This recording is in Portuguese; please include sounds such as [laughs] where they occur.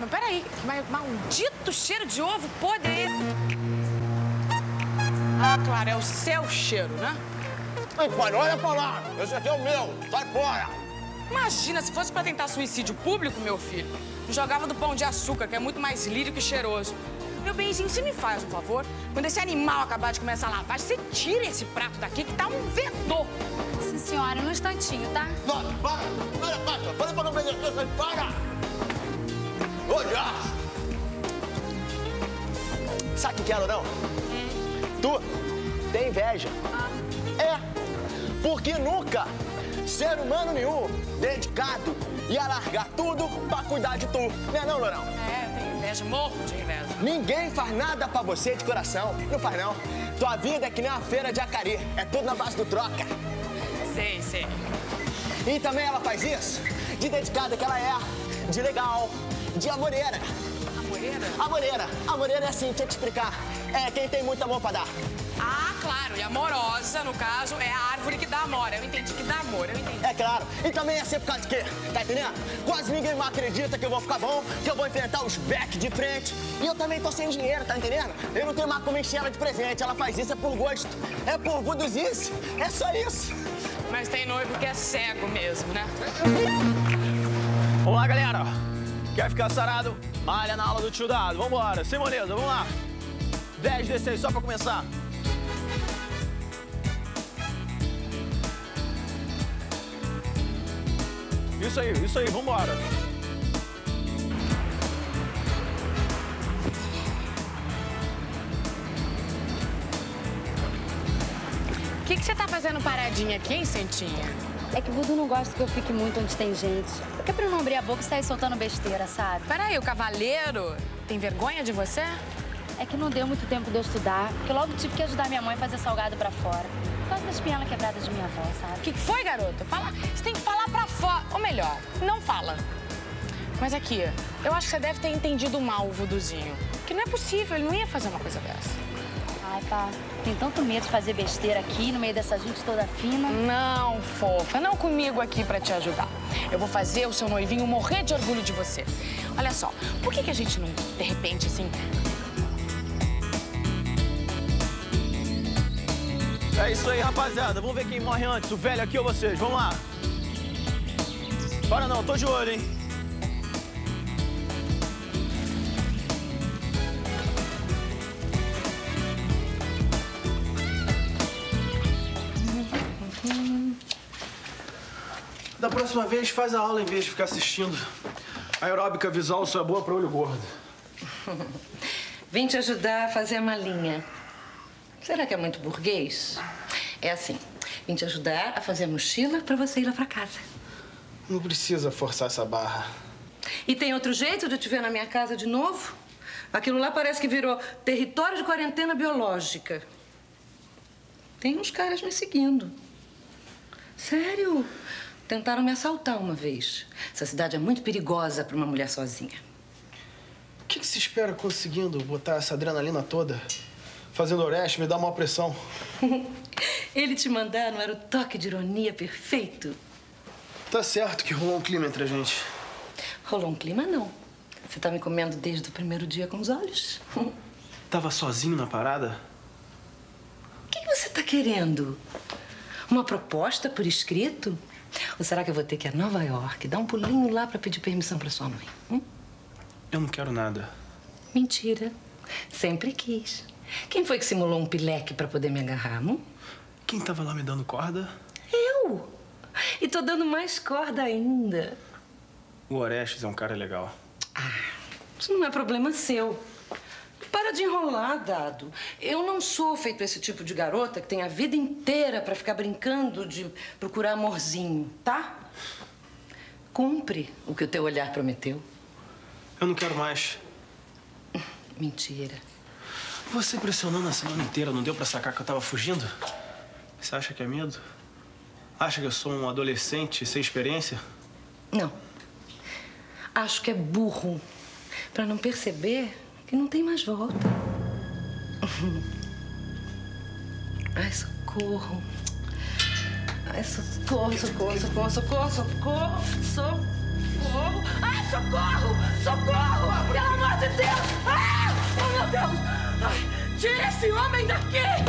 Mas peraí, mas maldito cheiro de ovo podre é esse? Ah, claro, é o seu cheiro, né? Ei, pai, olha pra lá. Esse aqui é o meu. Sai fora. Imagina, se fosse pra tentar suicídio público, meu filho, me jogava do pão de açúcar, que é muito mais lírico e cheiroso. Meu benzinho, você me faz um favor? Quando esse animal acabar de começar a lavar, você tira esse prato daqui que tá um vedor. Sim, senhora, num instantinho, tá? Para, para. Para, para. Para pra não obedecer. Para. Quero, não? Tu tem inveja. É. Porque nunca ser humano nenhum dedicado ia largar tudo pra cuidar de tu. Não é não, Lourão? É, tenho inveja, morro de inveja. Ninguém faz nada pra você de coração. Não faz, não. Tua vida é que nem uma feira de acari. É tudo na base do troca. Sei, sei. E também ela faz isso de dedicada que ela é, de legal, de amoreira. Amoreira? Amoreira. Amoreira é assim, deixa eu te explicar. É quem tem muito amor pra dar. Ah, claro. E amorosa, no caso, é a árvore que dá amor. Eu entendi que dá amor, eu entendi. É claro. E também é ser por causa de quê? Tá entendendo? Quase ninguém mais acredita que eu vou ficar bom, que eu vou enfrentar os back de frente. E eu também tô sem dinheiro, tá entendendo? Eu não tenho mais como encher ela de presente. Ela faz isso é por gosto. É por vuduzice. É só isso. Mas tem noivo que é cego mesmo, né? Vamos lá, galera. Quer ficar sarado? Malha na aula do tio Dado. Vambora. Sem moleza, vamos lá. 10 desses aí só pra começar. Isso aí, isso aí, vambora. O que, que você tá fazendo paradinha aqui, hein, Sentinha? É que o Vudu não gosta que eu fique muito onde tem gente. Porque pra eu não abrir a boca e sair soltando besteira, sabe? Peraí, o cavaleiro tem vergonha de você? É que não deu muito tempo de eu estudar, porque logo tive que ajudar minha mãe a fazer salgado pra fora. Por causa das pinhelas quebradas de minha avó, O sabe? que, que foi, garoto? Fala. Você tem que falar pra fora. Ou melhor, não fala. Mas aqui, eu acho que você deve ter entendido mal o vuduzinho. Que não é possível, ele não ia fazer uma coisa dessa. Ai, pá, tem tanto medo de fazer besteira aqui, no meio dessa gente toda fina. Não, fofa, não comigo aqui pra te ajudar. Eu vou fazer o seu noivinho morrer de orgulho de você. Olha só, por que, que a gente não, de repente, assim, É isso aí, rapaziada. Vamos ver quem morre antes, o velho aqui ou vocês. Vamos lá. Para não, tô de olho, hein? Da próxima vez, faz a aula em vez de ficar assistindo. A aeróbica visual só é boa para olho gordo. [laughs] Vim te ajudar a fazer a malinha. Será que é muito burguês? É assim, vim te ajudar a fazer a mochila pra você ir lá pra casa. Não precisa forçar essa barra. E tem outro jeito de te ver na minha casa de novo? Aquilo lá parece que virou território de quarentena biológica. Tem uns caras me seguindo. Sério? Tentaram me assaltar uma vez. Essa cidade é muito perigosa pra uma mulher sozinha. O que, que se espera conseguindo botar essa adrenalina toda? Fazendo Oreste, me dá uma pressão. [laughs] Ele te mandar não era o toque de ironia perfeito? Tá certo que rolou um clima entre a gente. Rolou um clima, não. Você tá me comendo desde o primeiro dia com os olhos. O [laughs] Tava sozinho na parada? que, que você tá querendo? Uma proposta por escrito? Ou será que eu vou ter que ir a Nova York dar um pulinho lá pra pedir permissão pra sua mãe? hum? Eu não quero nada. Mentira. Sempre quis. Quem foi que simulou um pileque pra poder me agarrar? Hum? Quem tava lá me dando corda? Eu. E tô dando mais corda ainda. O Orestes é um cara legal. Isso não é problema seu. Para de enrolar, Dado. Eu não sou feito esse tipo de garota que tem a vida inteira pra ficar brincando de procurar amorzinho, tá? Cumpre o que o teu olhar prometeu. Eu não quero mais. Mentira. Você pressionando a semana inteira, não deu pra sacar que eu tava fugindo? Você acha que é medo? Acha que eu sou um adolescente sem experiência? Não. Acho que é burro pra não perceber que não tem mais volta. Ai, socorro. Ai, socorro, socorro, socorro, socorro, socorro, socorro. Ai, socorro, socorro, pelo amor de Deus. Ah, oh, meu Deus. Ai, tira esse homem daqui.